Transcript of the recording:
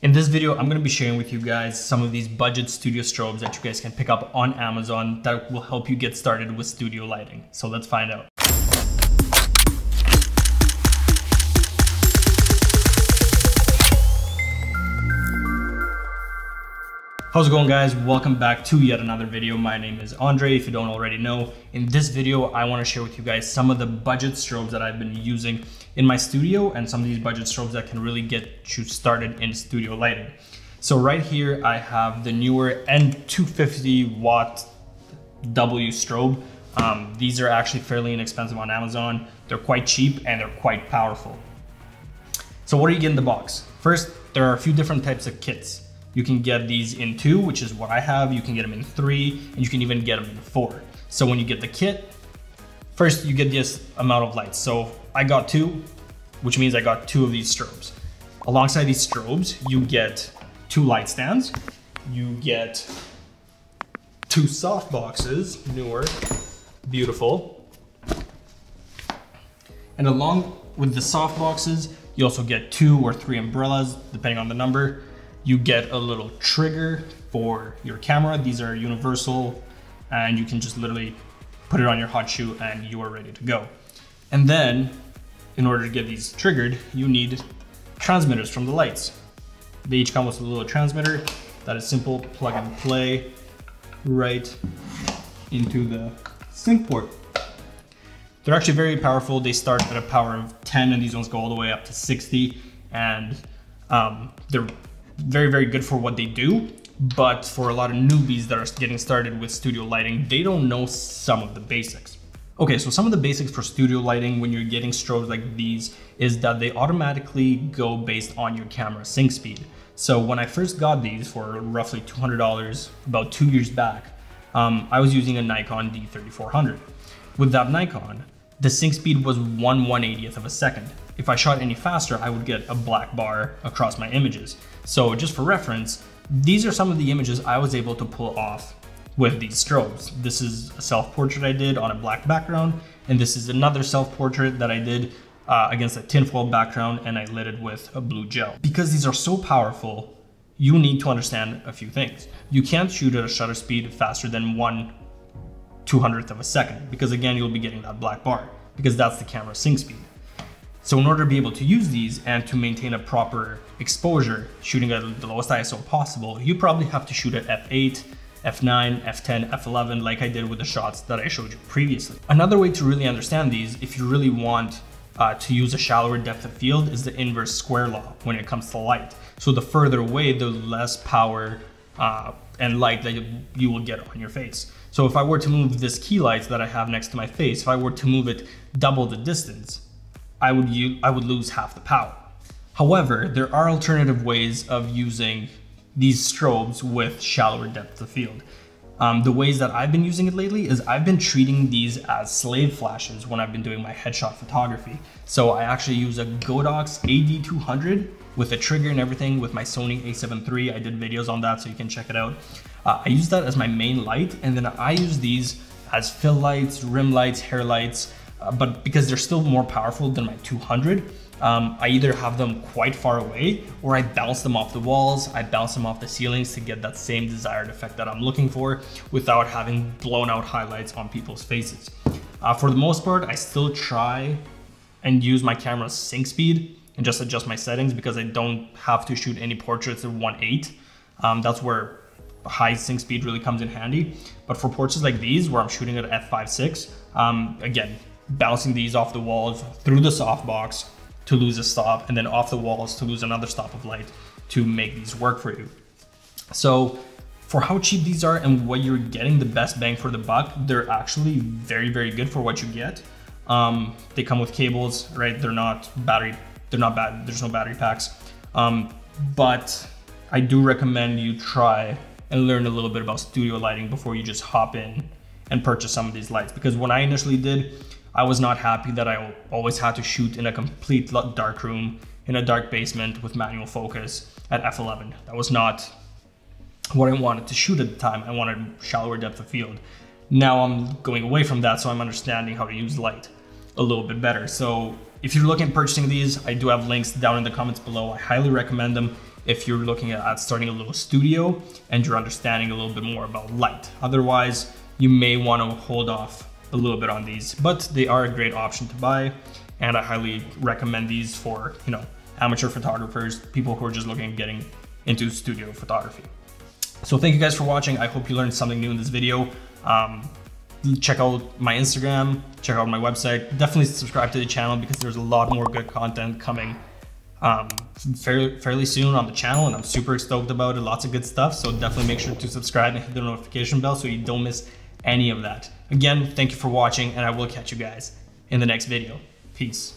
In this video, I'm gonna be sharing with you guys some of these budget studio strobes that you guys can pick up on Amazon that will help you get started with studio lighting. So let's find out. How's it going guys? Welcome back to yet another video. My name is Andrei, if you don't already know. In this video, I wanna share with you guys some of the budget strobes that I've been using in my studio and some of these budget strobes that can really get you started in studio lighting. So right here, I have the Neewer N250 watt W strobe. Um, these are actually fairly inexpensive on Amazon. They're quite cheap and they're quite powerful. So what do you get in the box? First, there are a few different types of kits. You can get these in two, which is what I have. You can get them in three, and you can even get them in four. So when you get the kit, first you get this amount of lights. So I got two, which means I got two of these strobes. Alongside these strobes, you get two light stands. You get two soft boxes, Neewer, beautiful. And along with the soft boxes, you also get two or three umbrellas, depending on the number. You get a little trigger for your camera. These are universal and you can just literally put it on your hot shoe and you are ready to go. And then in order to get these triggered, you need transmitters from the lights. They each come with a little transmitter that is simple plug and play right into the sync port. They're actually very powerful. They start at a power of 10 and these ones go all the way up to 60 and um, they're very, very good for what they do. But for a lot of newbies that are getting started with studio lighting, they don't know some of the basics. Okay, so some of the basics for studio lighting when you're getting strobes like these is that they automatically go based on your camera sync speed. So when I first got these for roughly $200 about two years back, um, I was using a Nikon D3400. With that Nikon, the sync speed was 1 180th of a second. If I shot any faster, I would get a black bar across my images. So just for reference, these are some of the images I was able to pull off with these strobes. This is a self-portrait I did on a black background, and this is another self-portrait that I did uh, against a tinfoil background and I lit it with a blue gel. Because these are so powerful, you need to understand a few things. You can't shoot at a shutter speed faster than one 200th of a second, because again, you'll be getting that black bar, because that's the camera sync speed. So in order to be able to use these and to maintain a proper exposure, shooting at the lowest ISO possible, you probably have to shoot at f8, f9, f10, f11, like I did with the shots that I showed you previously. Another way to really understand these, if you really want uh, to use a shallower depth of field, is the inverse square law when it comes to light. So the further away, the less power uh, and light that you will get on your face. So if I were to move this key light that I have next to my face, if I were to move it double the distance, I would, use, I would lose half the power. However, there are alternative ways of using these strobes with shallower depth of field. Um, the ways that I've been using it lately is I've been treating these as slave flashes when I've been doing my headshot photography. So I actually use a Godox AD200 with a trigger and everything with my Sony a7 III. I did videos on that so you can check it out. Uh, I use that as my main light and then I use these as fill lights, rim lights, hair lights, uh, but because they're still more powerful than my 200, um, I either have them quite far away or I bounce them off the walls, I bounce them off the ceilings to get that same desired effect that I'm looking for without having blown out highlights on people's faces. Uh, for the most part, I still try and use my camera's sync speed and just adjust my settings because I don't have to shoot any portraits at 1.8. Um, that's where high sync speed really comes in handy. But for portraits like these, where I'm shooting at f5.6, um, again, bouncing these off the walls through the softbox to lose a stop and then off the walls to lose another stop of light to make these work for you. So for how cheap these are and what you're getting the best bang for the buck, they're actually very, very good for what you get. Um, they come with cables, right? They're not battery, they're not bad, there's no battery packs. Um, but I do recommend you try and learn a little bit about studio lighting before you just hop in and purchase some of these lights. Because when I initially did, I was not happy that I always had to shoot in a complete dark room in a dark basement with manual focus at f11. That was not what I wanted to shoot at the time. I wanted shallower depth of field. Now I'm going away from that, so I'm understanding how to use light a little bit better. So if you're looking at purchasing these, I do have links down in the comments below. I highly recommend them. if you're looking at starting a little studio and you're understanding a little bit more about light. Otherwise, you may want to hold off a little bit on these, but they are a great option to buy. And I highly recommend these for, you know, amateur photographers, people who are just looking at getting into studio photography. So thank you guys for watching. I hope you learned something new in this video. Um, check out my Instagram, check out my website. Definitely subscribe to the channel because there's a lot more good content coming um, fairly, fairly soon on the channel and I'm super stoked about it. Lots of good stuff. So definitely make sure to subscribe and hit the notification bell so you don't miss any of that. Again, thank you for watching and I will catch you guys in the next video. Peace.